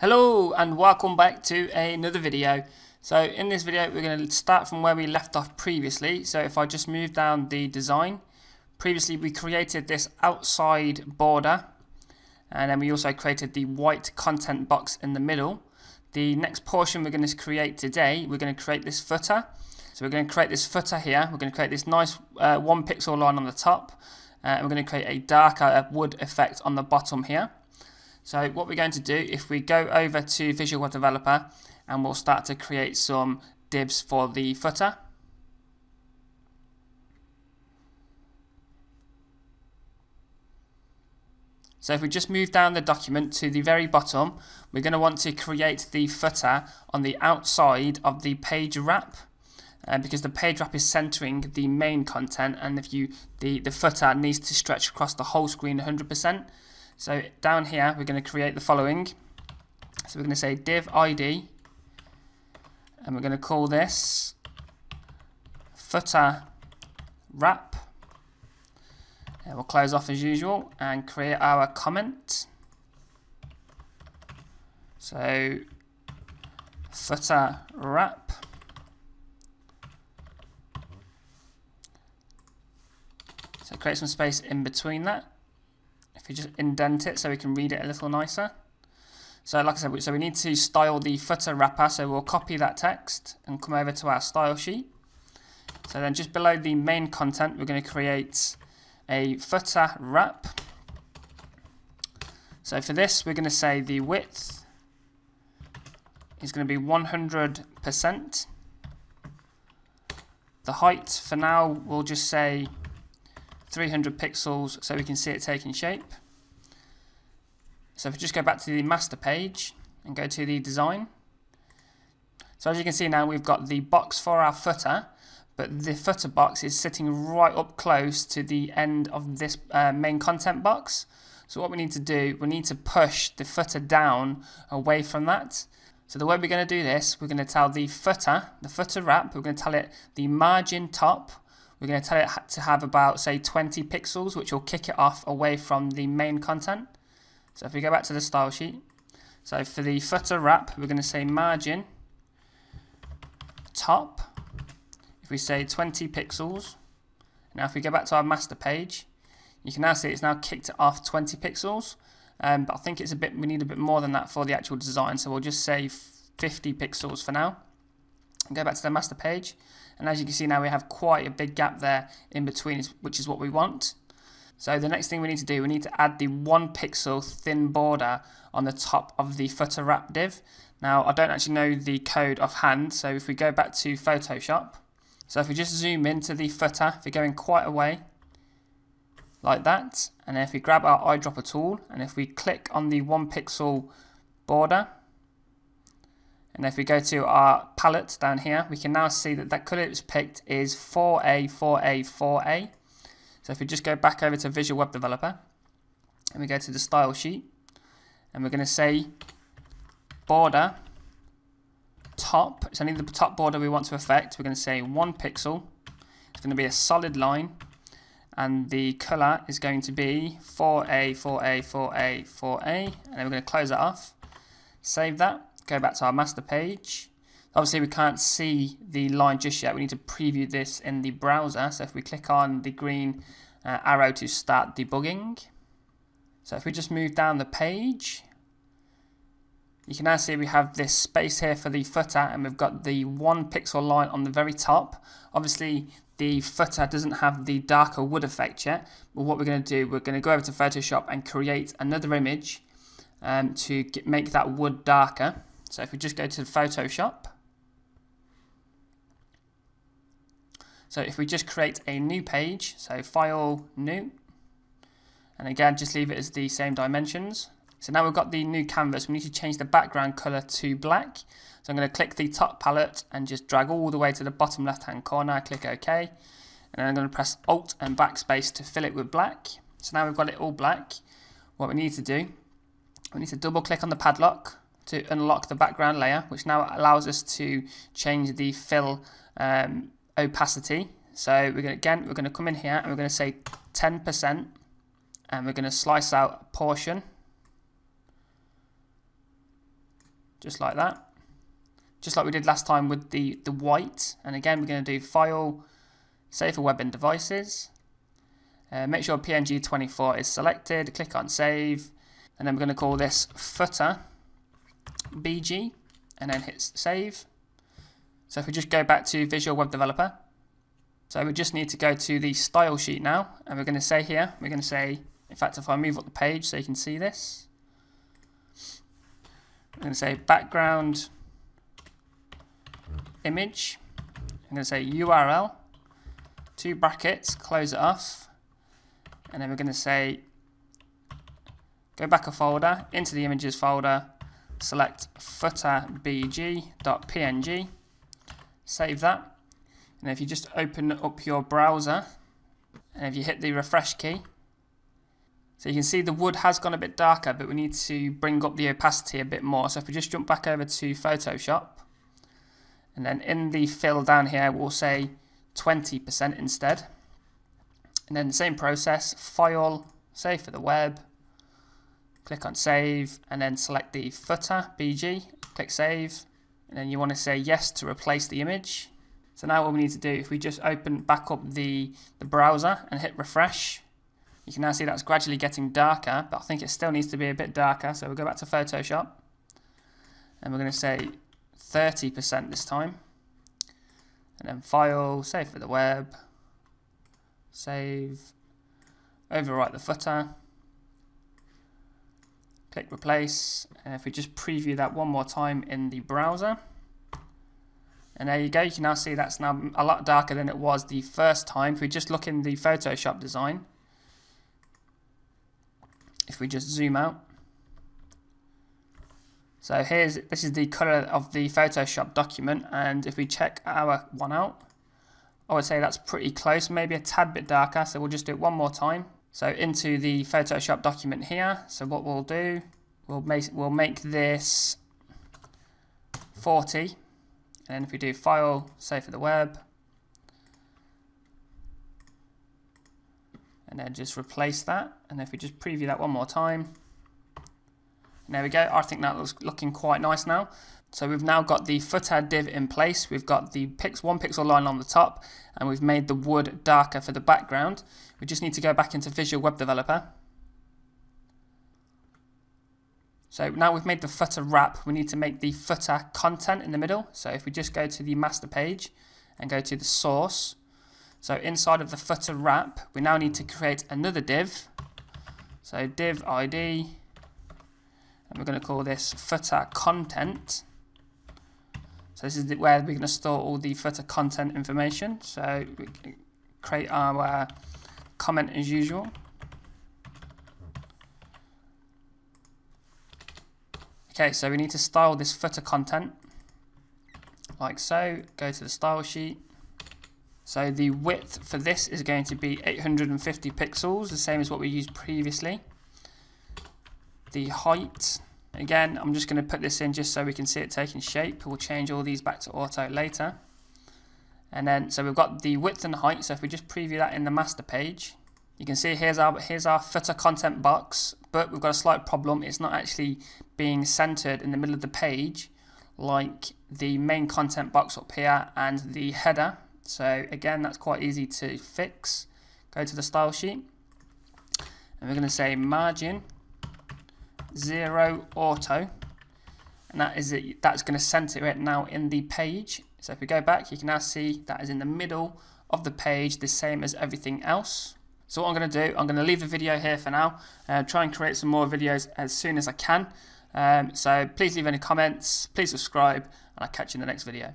Hello and welcome back to another video. So in this video we're going to start from where we left off previously. So if I just move down the design, previously we created this outside border and then we also created the white content box in the middle. The next portion we're going to create today, we're going to create this footer. So we're going to create this footer here, we're going to create this nice uh, one pixel line on the top uh, and we're going to create a darker wood effect on the bottom here. So what we're going to do, if we go over to Visual Web Developer and we'll start to create some divs for the footer. So if we just move down the document to the very bottom, we're going to want to create the footer on the outside of the page wrap. Uh, because the page wrap is centering the main content and if you the, the footer needs to stretch across the whole screen 100%. So down here, we're going to create the following. So we're going to say div ID, and we're going to call this footer wrap. And we'll close off as usual and create our comment. So footer wrap. So create some space in between that you just indent it so we can read it a little nicer. So like I said, so we need to style the footer wrapper, so we'll copy that text and come over to our style sheet. So then just below the main content, we're going to create a footer wrap. So for this, we're going to say the width is going to be 100%. The height, for now, we'll just say 300 pixels so we can see it taking shape. So if we just go back to the master page and go to the design. So as you can see now we've got the box for our footer but the footer box is sitting right up close to the end of this uh, main content box. So what we need to do, we need to push the footer down away from that. So the way we're going to do this, we're going to tell the footer, the footer wrap, we're going to tell it the margin top we're going to tell it to have about, say, 20 pixels, which will kick it off away from the main content. So if we go back to the style sheet, so for the footer wrap, we're going to say margin top. If we say 20 pixels, now if we go back to our master page, you can now see it's now kicked it off 20 pixels. Um, but I think it's a bit, we need a bit more than that for the actual design. So we'll just say 50 pixels for now. And go back to the master page. And as you can see now we have quite a big gap there in between, which is what we want. So the next thing we need to do, we need to add the one pixel thin border on the top of the footer wrap div. Now I don't actually know the code offhand, so if we go back to Photoshop, so if we just zoom into the footer, if we're going quite away, like that, and if we grab our eyedropper tool, and if we click on the one pixel border, and if we go to our palette down here, we can now see that that colour it's picked is 4A, 4A, 4A. So if we just go back over to Visual Web Developer, and we go to the style sheet, and we're going to say border top, it's only the top border we want to affect, we're going to say 1 pixel, it's going to be a solid line, and the colour is going to be 4A, 4A, 4A, 4A, and then we're going to close it off, save that, go back to our master page. Obviously we can't see the line just yet, we need to preview this in the browser. So if we click on the green uh, arrow to start debugging. So if we just move down the page, you can now see we have this space here for the footer and we've got the one pixel line on the very top. Obviously the footer doesn't have the darker wood effect yet, but what we're going to do, we're going to go over to Photoshop and create another image um, to get, make that wood darker. So if we just go to Photoshop, so if we just create a new page, so File, New, and again just leave it as the same dimensions. So now we've got the new canvas, we need to change the background colour to black. So I'm going to click the top palette and just drag all the way to the bottom left hand corner, click OK. And then I'm going to press Alt and Backspace to fill it with black. So now we've got it all black. What we need to do, we need to double click on the padlock to unlock the background layer, which now allows us to change the fill um, opacity. So we're gonna, again, we're going to come in here and we're going to say 10%, and we're going to slice out a portion. just like that. Just like we did last time with the, the white. And again, we're going to do File, Save for Web and Devices. Uh, make sure PNG24 is selected, click on Save, and then we're going to call this Footer BG, and then hit Save. So if we just go back to Visual Web Developer, so we just need to go to the style sheet now, and we're going to say here, we're going to say, in fact, if I move up the page so you can see this, I'm going to say background image, I'm going to say URL, two brackets, close it off, and then we're going to say go back a folder, into the images folder, select footerbg.png, save that, and if you just open up your browser, and if you hit the refresh key, so you can see the wood has gone a bit darker, but we need to bring up the opacity a bit more. So if we just jump back over to Photoshop, and then in the fill down here, we'll say 20% instead. And then the same process, file, save for the web, click on save, and then select the footer, BG, click save, and then you want to say yes to replace the image. So now what we need to do, if we just open back up the, the browser and hit refresh, you can now see that's gradually getting darker, but I think it still needs to be a bit darker. So we'll go back to Photoshop, and we're going to say 30% this time. And then File, Save for the Web, Save, overwrite the footer, click Replace, and if we just preview that one more time in the browser, and there you go, you can now see that's now a lot darker than it was the first time. If we just look in the Photoshop design, if we just zoom out, so here's this is the color of the Photoshop document, and if we check our one out, I would say that's pretty close, maybe a tad bit darker. So we'll just do it one more time. So into the Photoshop document here. So what we'll do, we'll make we'll make this 40 and then if we do file, save for the web, and then just replace that, and if we just preview that one more time, there we go, I think that looks looking quite nice now. So we've now got the footer div in place, we've got the pix one pixel line on the top, and we've made the wood darker for the background. We just need to go back into Visual Web Developer, So now we've made the footer wrap, we need to make the footer content in the middle. So if we just go to the master page and go to the source, so inside of the footer wrap, we now need to create another div. So div ID, and we're going to call this footer content. So this is where we're going to store all the footer content information. So we create our uh, comment as usual. Okay, so we need to style this footer content like so. Go to the style sheet. So the width for this is going to be 850 pixels, the same as what we used previously. The height, again, I'm just going to put this in just so we can see it taking shape. We'll change all these back to auto later. And then, so we've got the width and height. So if we just preview that in the master page, you can see here's our here's our footer content box, but we've got a slight problem. It's not actually being centered in the middle of the page like the main content box up here and the header. So again, that's quite easy to fix. Go to the style sheet and we're going to say margin zero auto and that is it that's going to center it now in the page so if we go back you can now see that is in the middle of the page the same as everything else so what I'm going to do, I'm going to leave the video here for now, and uh, try and create some more videos as soon as I can. Um, so please leave any comments, please subscribe, and I'll catch you in the next video.